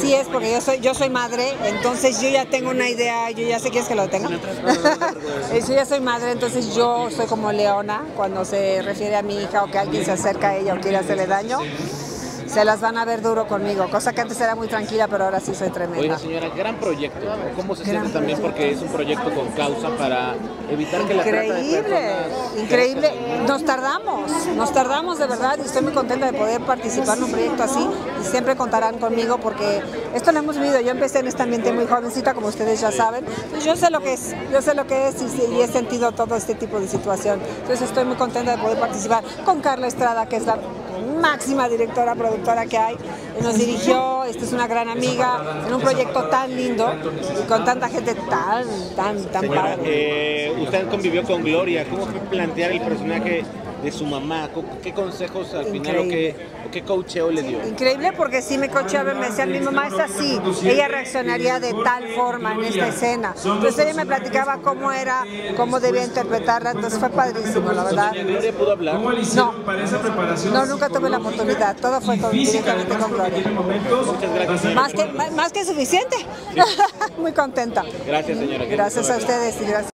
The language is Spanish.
Sí es porque yo soy, yo soy madre, entonces yo ya tengo una idea, yo ya sé que es que lo tenga. yo ya soy madre, entonces yo soy como leona cuando se refiere a mi hija o que alguien se acerca a ella o quiere hacerle daño se las van a ver duro conmigo, cosa que antes era muy tranquila, pero ahora sí soy tremenda. Oiga, señora, gran proyecto. ¿Cómo se siente también? Porque es un proyecto con causa para evitar que la trata Increíble, increíble. Nos tardamos, nos tardamos de verdad y estoy muy contenta de poder participar en un proyecto así y siempre contarán conmigo porque esto lo hemos vivido. Yo empecé en este ambiente muy jovencita, como ustedes ya saben. Yo sé lo que es, yo sé lo que es y, he sentido todo este tipo de situación. Entonces estoy muy contenta de poder participar con Carla Estrada, que es la máxima directora productora que hay. Nos dirigió, esta es una gran amiga, en un proyecto tan lindo y con tanta gente tan, tan, tan padre. Eh, usted convivió con Gloria, ¿cómo fue plantear el personaje de su mamá? ¿Qué consejos al final o qué, qué coacheo le dio? Increíble porque sí me coacheaba, me decía, mi mamá es así, ella reaccionaría de tal forma en esta escena. Entonces ella me platicaba cómo era, cómo debía interpretarla, entonces fue padrísimo, la verdad. ¿Gloria pudo hablar? No, no, nunca tuve la oportunidad, todo fue con, directamente con Gloria. Muchas gracias. Más que, más que suficiente. Muy contenta. Gracias, señora. Gracias a ustedes y gracias.